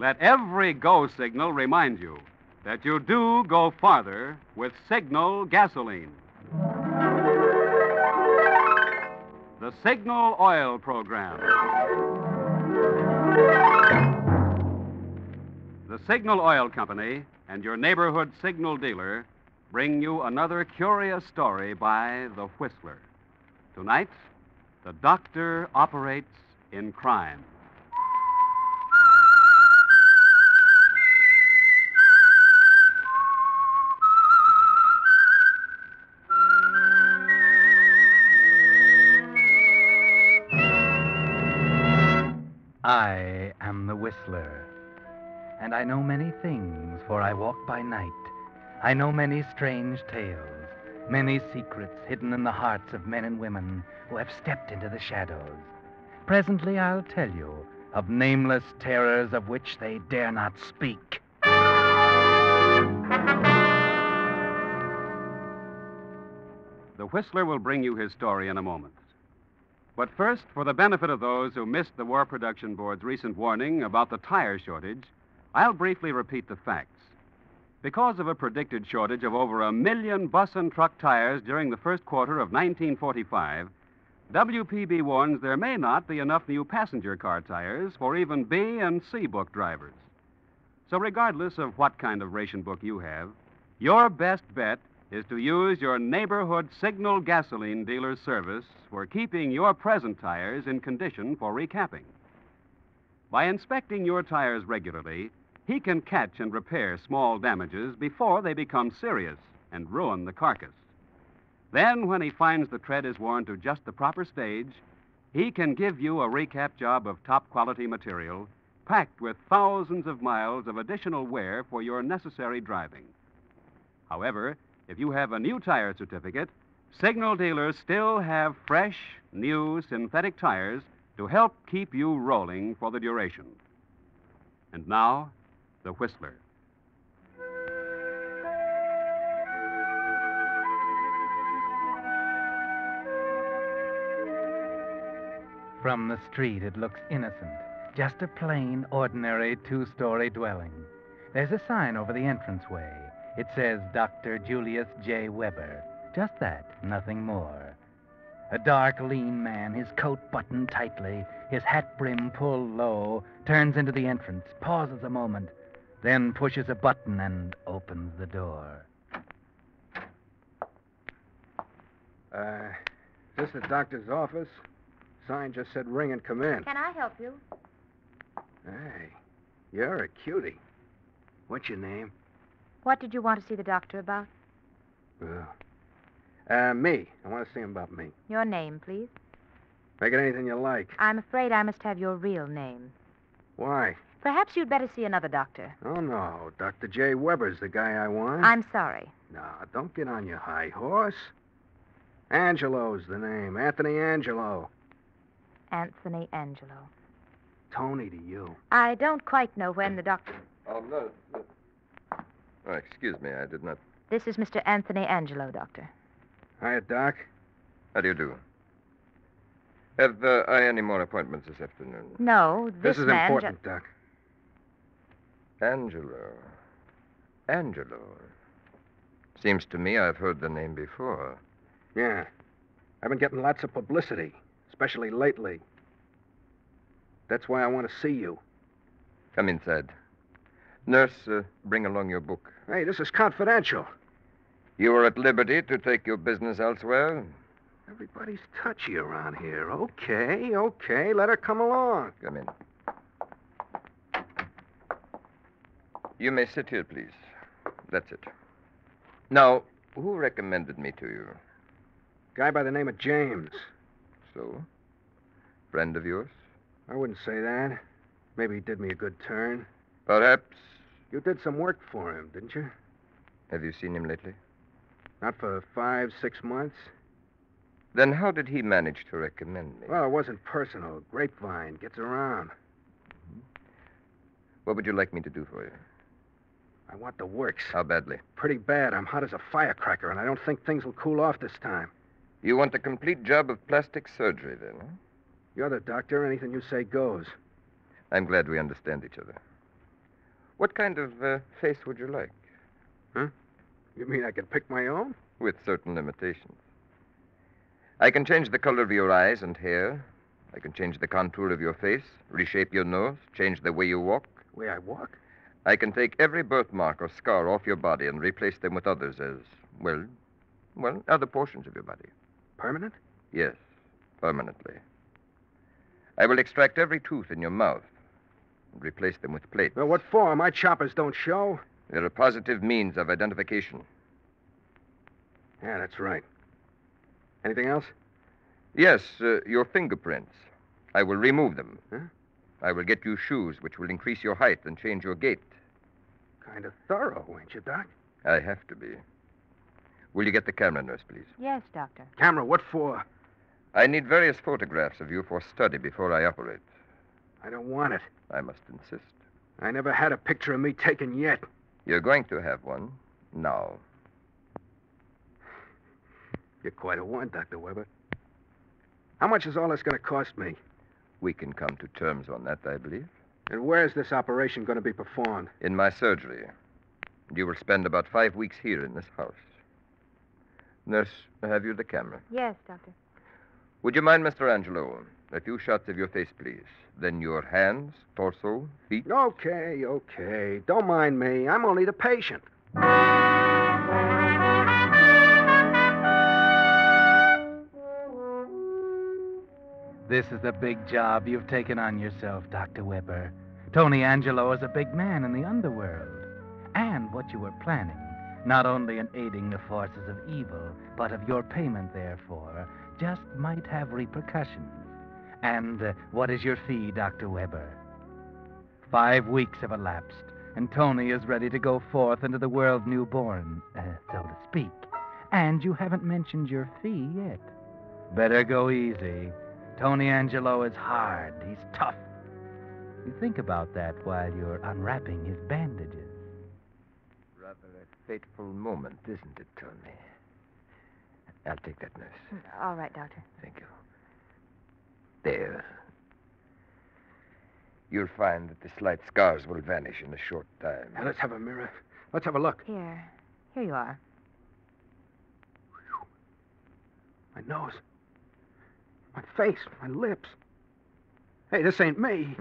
Let every go signal remind you that you do go farther with Signal gasoline. The Signal Oil Program. The Signal Oil Company and your neighborhood signal dealer bring you another curious story by The Whistler. Tonight, the doctor operates in crime. Am the Whistler, and I know many things, for I walk by night. I know many strange tales, many secrets hidden in the hearts of men and women who have stepped into the shadows. Presently, I'll tell you of nameless terrors of which they dare not speak. The Whistler will bring you his story in a moment. But first, for the benefit of those who missed the War Production Board's recent warning about the tire shortage, I'll briefly repeat the facts. Because of a predicted shortage of over a million bus and truck tires during the first quarter of 1945, WPB warns there may not be enough new passenger car tires for even B and C book drivers. So, regardless of what kind of ration book you have, your best bet is to use your neighborhood signal gasoline dealer's service for keeping your present tires in condition for recapping. By inspecting your tires regularly, he can catch and repair small damages before they become serious and ruin the carcass. Then, when he finds the tread is worn to just the proper stage, he can give you a recap job of top quality material packed with thousands of miles of additional wear for your necessary driving. However, if you have a new tire certificate, signal dealers still have fresh, new synthetic tires to help keep you rolling for the duration. And now, the Whistler. From the street, it looks innocent. Just a plain, ordinary two story dwelling. There's a sign over the entranceway. It says Dr. Julius J. Weber. Just that, nothing more. A dark, lean man, his coat buttoned tightly, his hat brim pulled low, turns into the entrance, pauses a moment, then pushes a button and opens the door. Uh, is this the doctor's office? Sign just said ring and come in. Can I help you? Hey, you're a cutie. What's your name? What did you want to see the doctor about? Well, uh, me. I want to see him about me. Your name, please. Make it anything you like. I'm afraid I must have your real name. Why? Perhaps you'd better see another doctor. Oh, no. Dr. J. Weber's the guy I want. I'm sorry. No, don't get on your high horse. Angelo's the name. Anthony Angelo. Anthony Angelo. Tony to you. I don't quite know when the doctor. Oh, no. no. Oh, excuse me. I did not. This is Mr. Anthony Angelo, Doctor. Hiya, Doc. How do you do? Have uh, I any more appointments this afternoon? No, this, This, is man. important, Doc. Angelo. Angelo. Seems to me I've heard the name before. Yeah. I've been getting lots of publicity, especially lately. That's why I want to see you. Come inside. Nurse, uh, bring along your book. Hey, this is confidential. You are at liberty to take your business elsewhere. Everybody's touchy around here. Okay, okay. Let her come along. Come in. You may sit here, please. That's it. Now, who recommended me to you? Guy by the name of James. So? Friend of yours? I wouldn't say that. Maybe he did me a good turn. Perhaps. You did some work for him, didn't you? Have you seen him lately? Not for five, six months? Then how did he manage to recommend me? Well, it wasn't personal. Grapevine gets around. Mm-hmm. What would you like me to do for you? I want the works. How badly? Pretty bad. I'm hot as a firecracker, and I don't think things will cool off this time. You want a complete job of plastic surgery, then? Huh? You're the doctor. Anything you say goes. I'm glad we understand each other. What kind of uh, face would you like? Huh? You mean I can pick my own? With certain limitations. I can change the color of your eyes and hair. I can change the contour of your face, reshape your nose, change the way you walk. Way I walk? I can take every birthmark or scar off your body and replace them with others as, well, well, other portions of your body. Permanent? Yes, permanently. I will extract every tooth in your mouth and replace them with plates. Well, what for? My choppers don't show. They're a positive means of identification. Yeah, that's right. Anything else? Yes, uh, your fingerprints. I will remove them. Huh? I will get you shoes which will increase your height and change your gait. Kind of thorough, ain't you, Doc? I have to be. Will you get the camera, nurse, please? Yes, Doctor. Camera, what for? I need various photographs of you for study before I operate. I don't want it. I must insist. I never had a picture of me taken yet. You're going to have one now. You're quite a one, Dr. Weber. How much is all this going to cost me? We can come to terms on that, I believe. And where's this operation going to be performed? In my surgery. You will spend about five weeks here in this house. Nurse, have you the camera? Yes, Doctor. Would you mind, Mr. Angelo? A few shots of your face, please. Then your hands, torso, feet. Okay, okay. Don't mind me. I'm only the patient. This is a big job you've taken on yourself, Dr. Weber. Tony Angelo is a big man in the underworld. And what you were planning, not only in aiding the forces of evil, but of your payment, therefore, just might have repercussions. And uh, what is your fee, Dr. Weber? Five weeks have elapsed, and Tony is ready to go forth into the world newborn, uh, so to speak. And you haven't mentioned your fee yet. Better go easy. Tony Angelo is hard. He's tough. You think about that while you're unwrapping his bandages. Rather a fateful moment, isn't it, Tony? I'll take that, nurse. Mm, all right, Doctor. Thank you. There. You'll find that the slight scars will vanish in a short time. Now, let's have a mirror. Let's have a look. Here. Here you are. My nose. My face. My lips. Hey, this ain't me.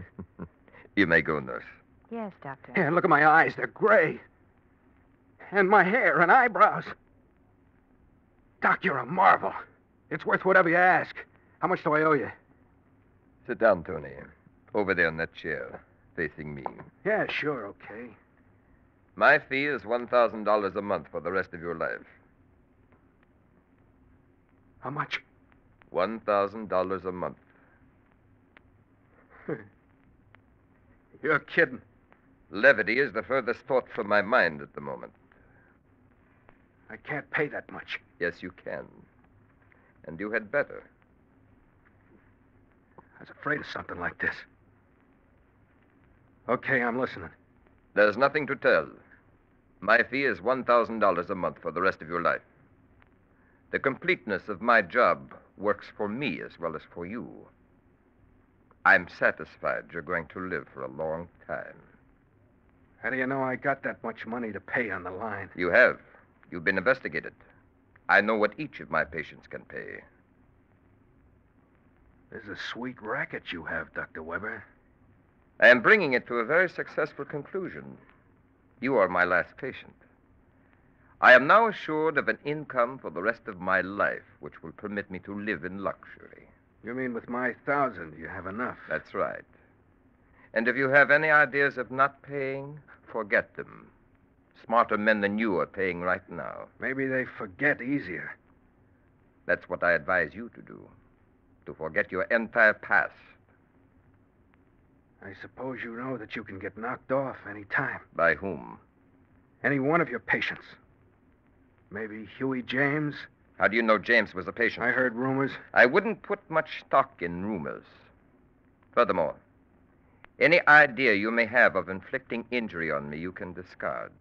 you may go, nurse. Yes, Doctor. Yeah, look at my eyes. They're gray. And my hair and eyebrows. Doc, you're a marvel. It's worth whatever you ask. How much do I owe you? Sit down, Tony. Over there in that chair, facing me. Yeah, sure, okay. My fee is $1,000 a month for the rest of your life. How much? $1,000 a month. You're kidding. Levity is the furthest thought from my mind at the moment. I can't pay that much. Yes, you can. And you had better. I was afraid of something like this. Okay, I'm listening. There's nothing to tell. My fee is $1,000 a month for the rest of your life. The completeness of my job works for me as well as for you. I'm satisfied you're going to live for a long time. How do you know I got that much money to pay on the line? You have. You've been investigated. I know what each of my patients can pay. There's a sweet racket you have, Dr. Weber. I am bringing it to a very successful conclusion. You are my last patient. I am now assured of an income for the rest of my life, which will permit me to live in luxury. You mean with my thousand, you have enough? That's right. And if you have any ideas of not paying, forget them. Smarter men than you are paying right now. Maybe they forget easier. That's what I advise you to do. To forget your entire past. I suppose you know that you can get knocked off any time. By whom? Any one of your patients. Maybe Huey James. How do you know James was a patient? I heard rumors. I wouldn't put much stock in rumors. Furthermore, any idea you may have of inflicting injury on me, you can discard.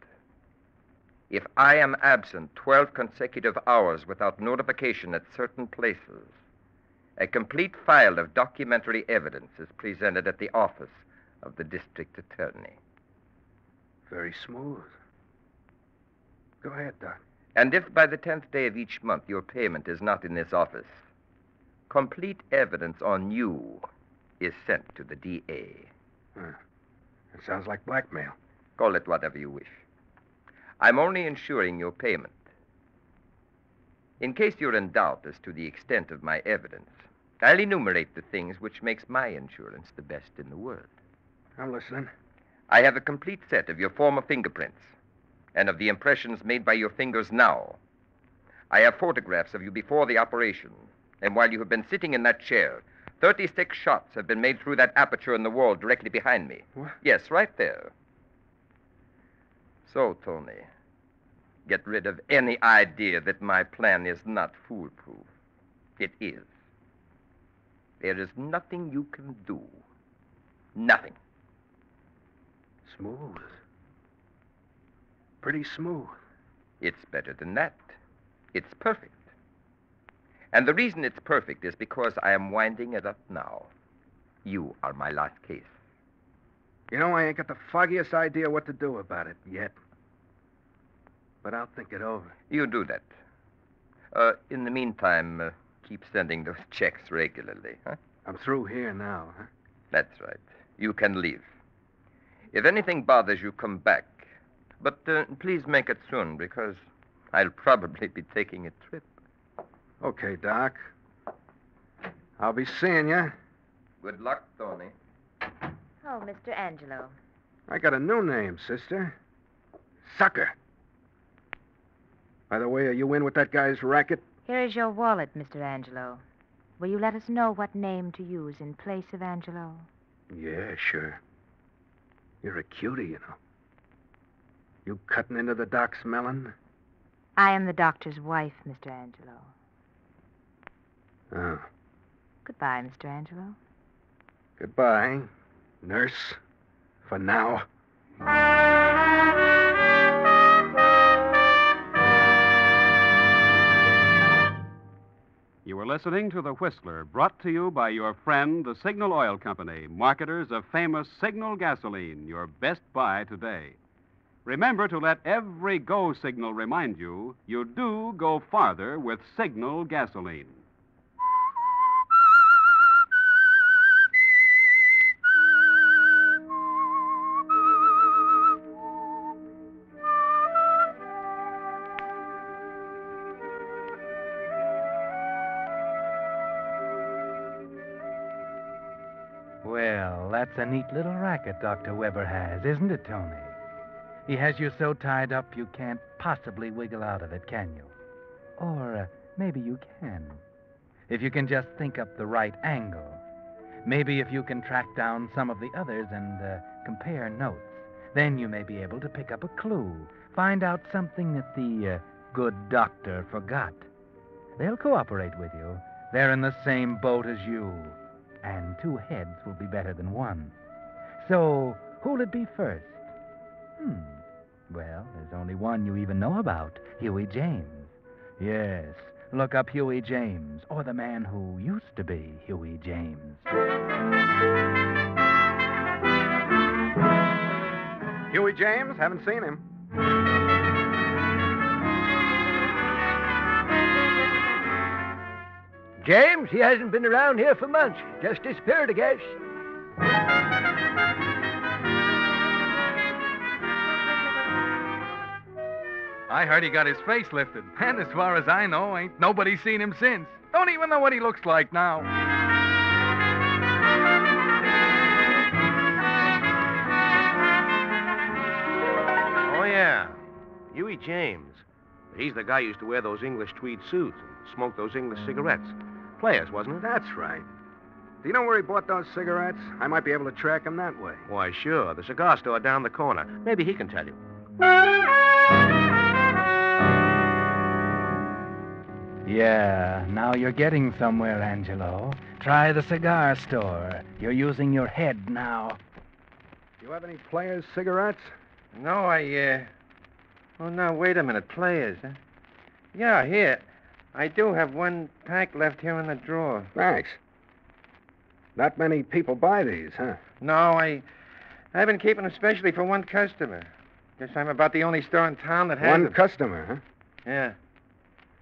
If I am absent 12 consecutive hours without notification at certain places, a complete file of documentary evidence is presented at the office of the district attorney. Very smooth. Go ahead, Doc. And if by the tenth day of each month your payment is not in this office, complete evidence on you is sent to the DA. It sounds like blackmail. Call it whatever you wish. I'm only ensuring your payment. In case you're in doubt as to the extent of my evidence, I'll enumerate the things which makes my insurance the best in the world. I'm listening. I have a complete set of your former fingerprints and of the impressions made by your fingers now. I have photographs of you before the operation, and while you have been sitting in that chair, 36 shots have been made through that aperture in the wall directly behind me. What? Yes, right there. So, Tony, get rid of any idea that my plan is not foolproof. It is. There is nothing you can do. Nothing. Smooth. Pretty smooth. It's better than that. It's perfect. And the reason it's perfect is because I am winding it up now. You are my last case. You know, I ain't got the foggiest idea what to do about it yet. But I'll think it over. You do that. Uh, in the meantime, uh, keep sending those checks regularly, huh? I'm through here now, huh? That's right. You can leave. If anything bothers you, come back. But uh, please make it soon, because I'll probably be taking a trip. Okay, Doc. I'll be seeing you. Good luck, Tony. Oh, Mr. Angelo. I got a new name, sister. Sucker. By the way, are you in with that guy's racket? Here is your wallet, Mr. Angelo. Will you let us know what name to use in place of Angelo? Yeah, sure. You're a cutie, you know. You cutting into the doc's melon? I am the doctor's wife, Mr. Angelo. Oh. Goodbye, Mr. Angelo. Goodbye, nurse. For now. You were listening to The Whistler, brought to you by your friend, the Signal Oil Company, marketers of famous Signal gasoline, your best buy today. Remember to let every go signal remind you you do go farther with Signal gasoline. Well, that's a neat little racket Dr. Weber has, isn't it, Tony? He has you so tied up you can't possibly wiggle out of it, can you? Or uh, maybe you can. If you can just think up the right angle. Maybe if you can track down some of the others and uh, compare notes, then you may be able to pick up a clue, find out something that the uh, good doctor forgot. They'll cooperate with you. They're in the same boat as you. And two heads will be better than one. So, who'll it be first? Hmm. Well, there's only one you even know about Huey James. Yes, look up Huey James, or the man who used to be Huey James. Huey James? Haven't seen him. James, he hasn't been around here for months. Just disappeared, I guess. I heard he got his face lifted, and as far as I know, ain't nobody seen him since. Don't even know what he looks like now. Oh, yeah. Huey James. He's the guy who used to wear those English tweed suits and smoke those English cigarettes. Players, wasn't it? That's right. Do you know where he bought those cigarettes? I might be able to track him that way. Why, sure. The cigar store down the corner. Maybe he can tell you. Yeah, now you're getting somewhere, Angelo. Try the cigar store. You're using your head now. Do you have any players' cigarettes? No, I, uh. Oh, now, wait a minute. Players, huh? Yeah, here. I do have one pack left here in the drawer. Thanks. Not many people buy these, huh? No, I. I've been keeping them specially for one customer. Guess I'm about the only store in town that has One them. customer, huh? Yeah.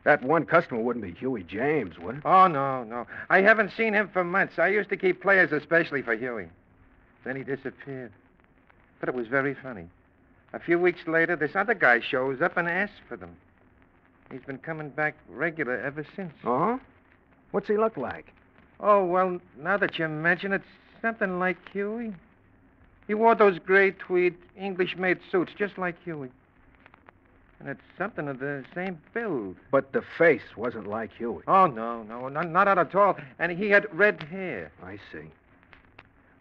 That one customer wouldn't be Huey James, would it? Oh, no, no. I haven't seen him for months. I used to keep players especially for Huey. Then he disappeared. But it was very funny. A few weeks later, this other guy shows up and asks for them. He's been coming back regular ever since. Oh? What's he look like? Oh, well, now that you mention it, something like Huey. He wore those gray tweed English-made suits, just like Huey. And it's something of the same build. But the face wasn't like Huey. Oh, no, no, not, not at all. And he had red hair. I see.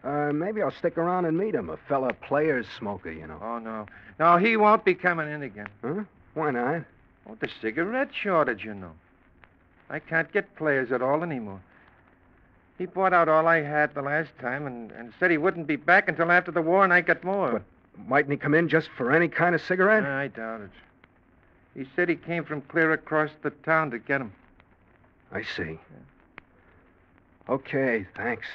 Uh, maybe I'll stick around and meet him. A fellow players smoker, you know. Oh, no. No, he won't be coming in again. Huh? Why not? Oh, the cigarette shortage, you know. I can't get players at all anymore. He bought out all I had the last time and, and said he wouldn't be back until after the war and I got more. But mightn't he come in just for any kind of cigarette? I doubt it. He said he came from clear across the town to get 'em. I see. Okay, thanks.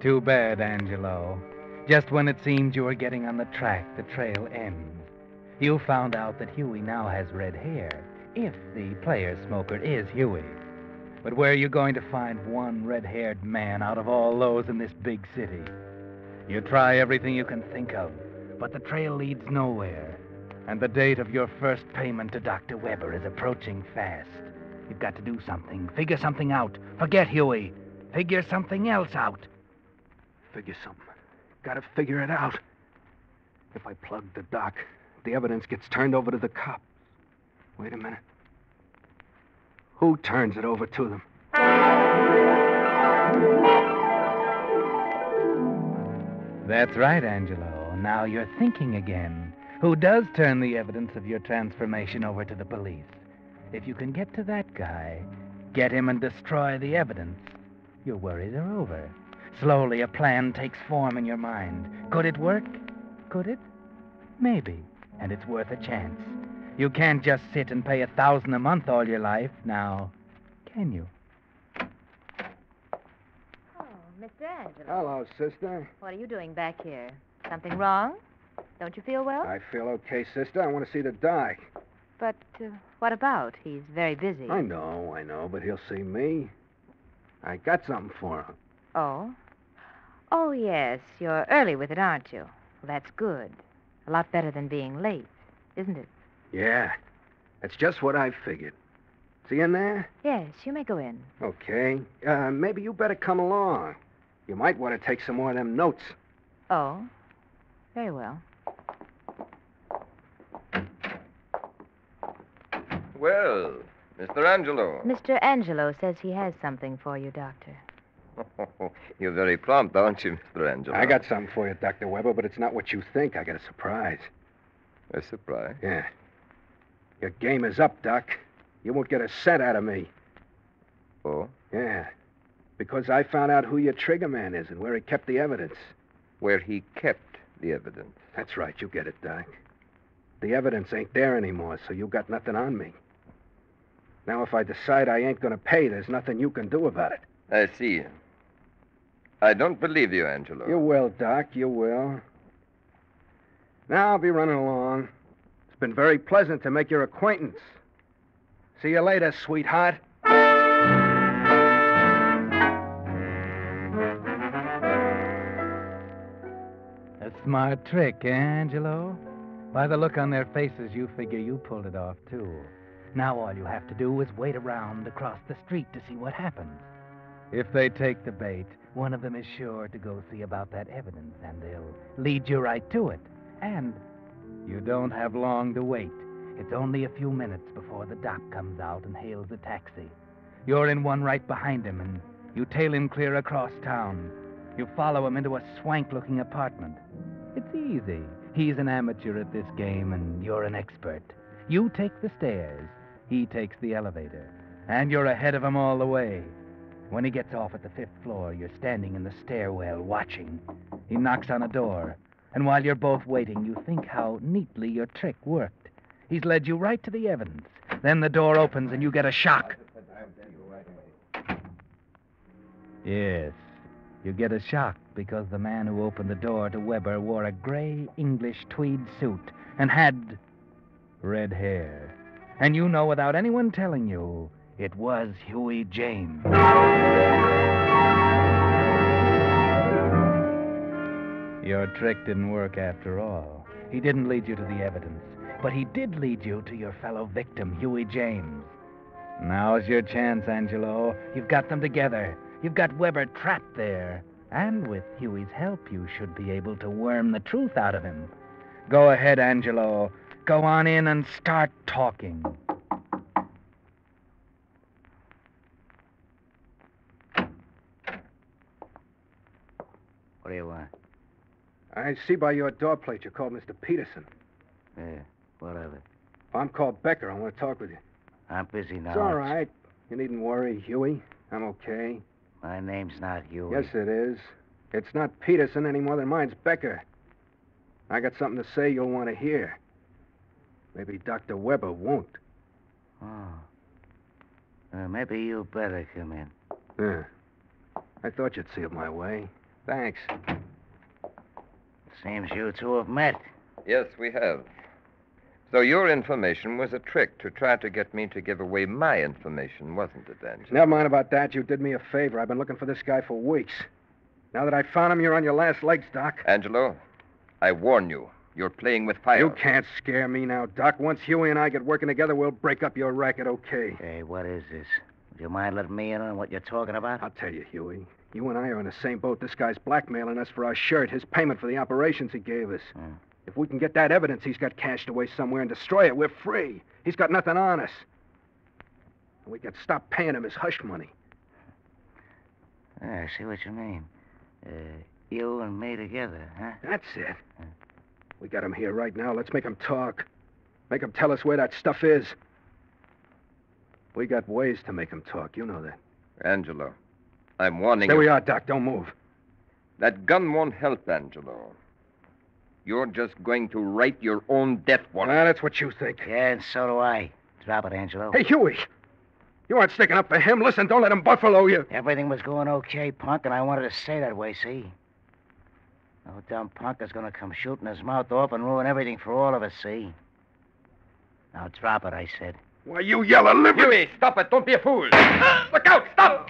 Too bad, Angelo. Just when it seemed you were getting on the track, the trail ends. You found out that Huey now has red hair, if the player smoker is Huey. But where are you going to find one red haired man out of all those in this big city? You try everything you can think of, but the trail leads nowhere. And the date of your first payment to Dr. Weber is approaching fast. You've got to do something, figure something out. Forget Huey. Figure something else out. Figure something. Gotta figure it out. If I plug the doc, the evidence gets turned over to the cops. Wait a minute. Who turns it over to them? That's right, Angelo. Now you're thinking again. Who does turn the evidence of your transformation over to the police? If you can get to that guy, get him and destroy the evidence, your worries are over. Slowly, a plan takes form in your mind. Could it work? Could it? Maybe. And it's worth a chance. You can't just sit and pay a thousand a month all your life, now, can you? Oh, Mr. Angelo. Hello, sister. What are you doing back here? Something wrong? Don't you feel well? I feel okay, sister. I want to see the doc. But uh, what about? He's very busy. I know, I know, but he'll see me. I got something for him. Oh? Oh, yes. You're early with it, aren't you? Well, that's good. A lot better than being late, isn't it? Yeah, that's just what I figured. See in there? Yes, you may go in. Okay. Uh, maybe you better come along. You might want to take some more of them notes. Oh? Very well. Well, Mr. Angelo. Mr. Angelo says he has something for you, Doctor. You're very prompt, aren't you, Mr. Angelo? I got something for you, Dr. Weber, but it's not what you think. I got a surprise. A surprise. Yeah. Your game is up, Doc. You won't get a cent out of me. Oh? Yeah. Because I found out who your trigger man is and where he kept the evidence. Where he kept the evidence. That's right. You get it, Doc. The evidence ain't there anymore, so you got nothing on me. Now, if I decide I ain't going to pay, there's nothing you can do about it. I see. I don't believe you, Angelo. You will, Doc. You will. Now I'll be running along. It's been very pleasant to make your acquaintance. See you later, sweetheart. A smart trick, eh, Angelo? By the look on their faces, you figure you pulled it off, too. Now all you have to do is wait around across the street to see what happens. If they take the bait, one of them is sure to go see about that evidence, and they'll lead you right to it. And you don't have long to wait. It's only a few minutes before the doc comes out and hails a taxi. You're in one right behind him, and you tail him clear across town. You follow him into a swank looking apartment. It's easy. He's an amateur at this game, and you're an expert. You take the stairs, he takes the elevator, and you're ahead of him all the way. When he gets off at the fifth floor, you're standing in the stairwell watching. He knocks on a door, and while you're both waiting, you think how neatly your trick worked. He's led you right to the evidence. Then the door opens, and you get a shock. Yes. You get a shock because the man who opened the door to Weber wore a gray English tweed suit and had red hair. And you know without anyone telling you, it was Huey James. Your trick didn't work after all. He didn't lead you to the evidence, but he did lead you to your fellow victim, Huey James. Now's your chance, Angelo. You've got them together. You've got Weber trapped there. And with Huey's help, you should be able to worm the truth out of him. Go ahead, Angelo. Go on in and start talking. What do you want? I see by your door plate you called Mr. Peterson. Yeah, what of it? I'm called Becker. I want to talk with you. I'm busy now. It's all right. You needn't worry, Huey. I'm okay. My name's not Huey. Yes, it is. It's not Peterson any more than mine's Becker. I got something to say you'll want to hear. Maybe Dr. Weber won't. Oh. Uh, maybe you better come in. Yeah. I thought you'd see it my way. Thanks. Seems you two have met. Yes, we have. So your information was a trick to try to get me to give away my information, wasn't it, Angelo? Never mind about that. You did me a favor. I've been looking for this guy for weeks. Now that I found him, you're on your last legs, Doc. Angelo, I warn you. You're playing with fire. You can't scare me now, Doc. Once Huey and I get working together, we'll break up your racket, okay? Hey, what is this? Do you mind letting me in on what you're talking about? I'll tell you, Huey. You and I are in the same boat. This guy's blackmailing us for our shirt, his payment for the operations he gave us. Hmm. If we can get that evidence he's got cached away somewhere and destroy it, we're free. He's got nothing on us. And we can stop paying him his hush money. I see what you mean. Uh, you and me together, huh? That's it. We got him here right now. Let's make him talk. Make him tell us where that stuff is. We got ways to make him talk. You know that. Angelo, I'm warning There you. we are, Doc. Don't move. That gun won't help, Angelo. You're just going to write your own death warrant. Well, that's what you think. Yeah, and so do I. Drop it, Angelo. Hey, Huey. You aren't sticking up for him. Listen, don't let him buffalo you. Everything was going okay, punk, and I wanted to stay that way, see? No dumb punk is going to come shooting his mouth off and ruin everything for all of us, see? Now drop it, I said. Why, you yellow liver. Huey, stop it. Don't be a fool. Look out. Stop.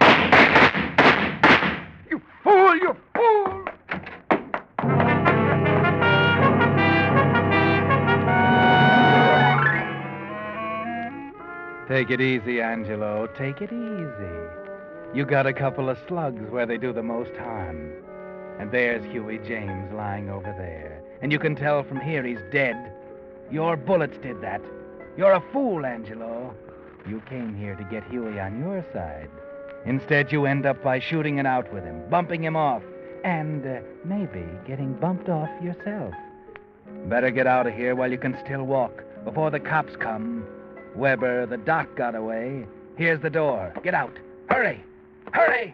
Fool, you fool. Take it easy, Angelo. Take it easy. You got a couple of slugs where they do the most harm. And there's Huey James lying over there. And you can tell from here he's dead. Your bullets did that. You're a fool, Angelo. You came here to get Huey on your side. Instead, you end up by shooting it out with him, bumping him off, and uh, maybe getting bumped off yourself. Better get out of here while you can still walk, before the cops come. Weber, the doc got away. Here's the door. Get out. Hurry! Hurry!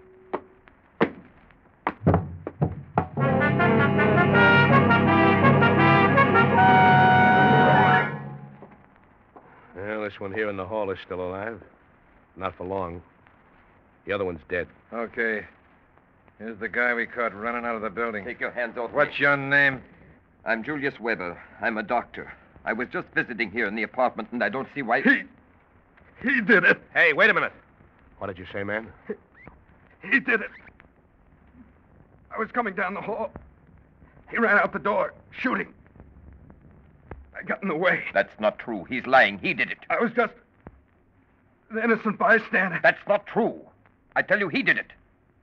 Well, this one here in the hall is still alive. Not for long. The other one's dead. Okay. Here's the guy we caught running out of the building. Take your hands off What's me. your name? I'm Julius Weber. I'm a doctor. I was just visiting here in the apartment, and I don't see why. He. He did it. Hey, wait a minute. What did you say, man? He did it. I was coming down the hall. He ran out the door, shooting. I got in the way. That's not true. He's lying. He did it. I was just an innocent bystander. That's not true. I tell you, he did it.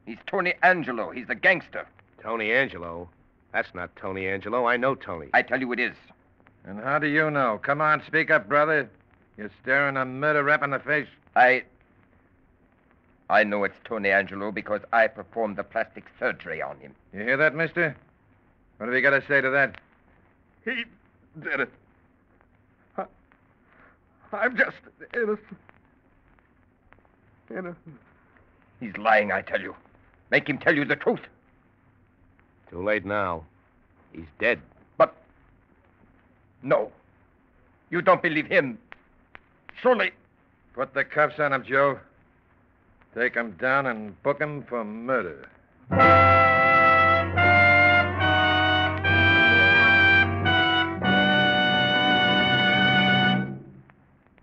He's Tony Angelo. He's a gangster. Tony Angelo. That's not Tony Angelo. I know Tony. I tell you, it is. And how do you know? Come on, speak up, brother. You're staring a murder rap in the face. I. I know it's Tony Angelo because I performed the plastic surgery on him. You hear that, mister? What have you got to say to that? He did it. I, I'm just innocent. Innocent. He's lying, I tell you. Make him tell you the truth. Too late now. He's dead. But. No. You don't believe him. Surely. Put the cuffs on him, Joe. Take him down and book him for murder.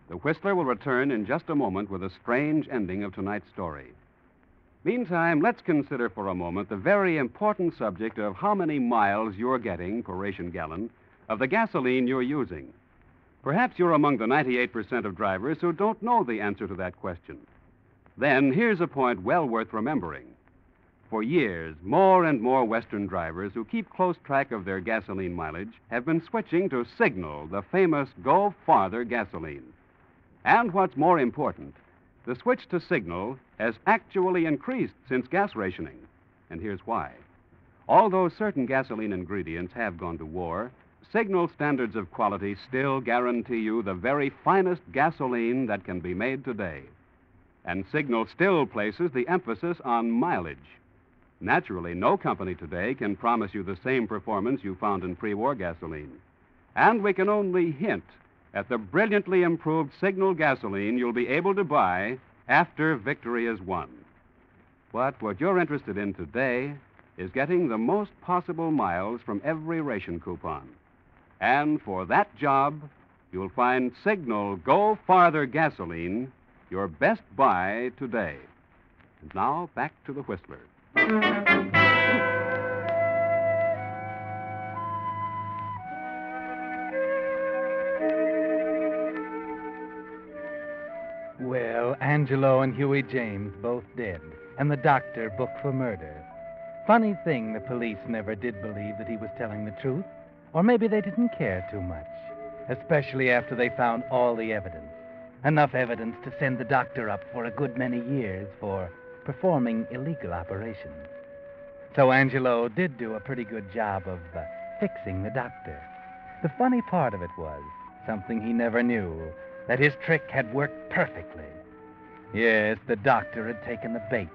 The Whistler will return in just a moment with a strange ending of tonight's story. Meantime, let's consider for a moment the very important subject of how many miles you're getting per ration gallon of the gasoline you're using. Perhaps you're among the 98% of drivers who don't know the answer to that question. Then here's a point well worth remembering. For years, more and more Western drivers who keep close track of their gasoline mileage have been switching to Signal, the famous Go Farther gasoline. And what's more important, the switch to Signal has actually increased since gas rationing. And here's why. Although certain gasoline ingredients have gone to war, Signal standards of quality still guarantee you the very finest gasoline that can be made today. And Signal still places the emphasis on mileage. Naturally, no company today can promise you the same performance you found in pre war gasoline. And we can only hint at the brilliantly improved Signal gasoline you'll be able to buy after victory is won. But what you're interested in today is getting the most possible miles from every ration coupon. And for that job, you'll find Signal Go Farther gasoline your best buy today. And now back to the Whistler. Angelo and Huey James both dead, and the doctor booked for murder. Funny thing, the police never did believe that he was telling the truth. Or maybe they didn't care too much, especially after they found all the evidence. Enough evidence to send the doctor up for a good many years for performing illegal operations. So Angelo did do a pretty good job of uh, fixing the doctor. The funny part of it was something he never knew that his trick had worked perfectly. Yes, the doctor had taken the bait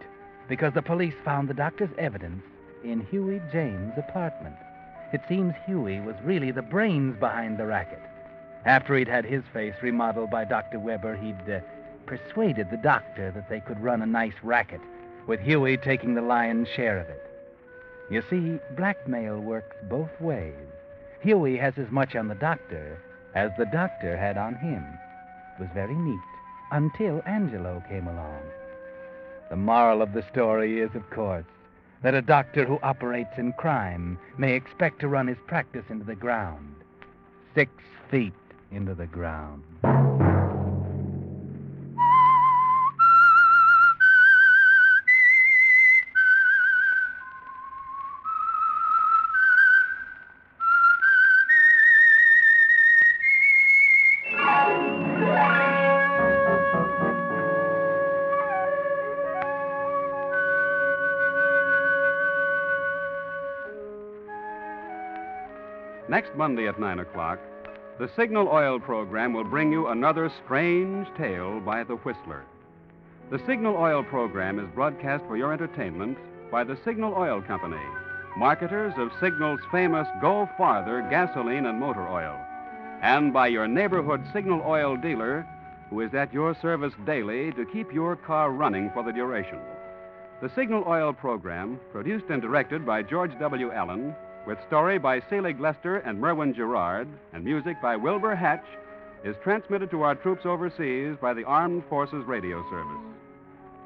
because the police found the doctor's evidence in Huey James' apartment. It seems Huey was really the brains behind the racket. After he'd had his face remodeled by Dr. Weber, he'd uh, persuaded the doctor that they could run a nice racket, with Huey taking the lion's share of it. You see, blackmail works both ways. Huey has as much on the doctor as the doctor had on him. It was very neat until Angelo came along. The moral of the story is, of course, that a doctor who operates in crime may expect to run his practice into the ground. Six feet into the ground. Monday at 9 o'clock, the Signal Oil program will bring you another strange tale by the Whistler. The Signal Oil program is broadcast for your entertainment by the Signal Oil Company, marketers of Signal's famous Go Farther gasoline and motor oil, and by your neighborhood Signal Oil dealer who is at your service daily to keep your car running for the duration. The Signal Oil program, produced and directed by George W. Allen, with story by Selig Lester and Merwin Gerard, and music by Wilbur Hatch, is transmitted to our troops overseas by the Armed Forces Radio Service.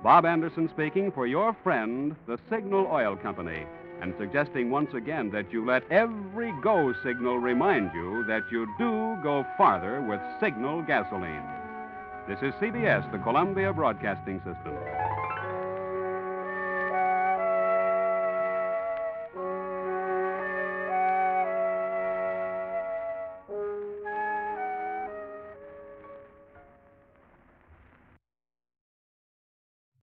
Bob Anderson speaking for your friend, the Signal Oil Company, and suggesting once again that you let every go signal remind you that you do go farther with Signal gasoline. This is CBS, the Columbia Broadcasting System.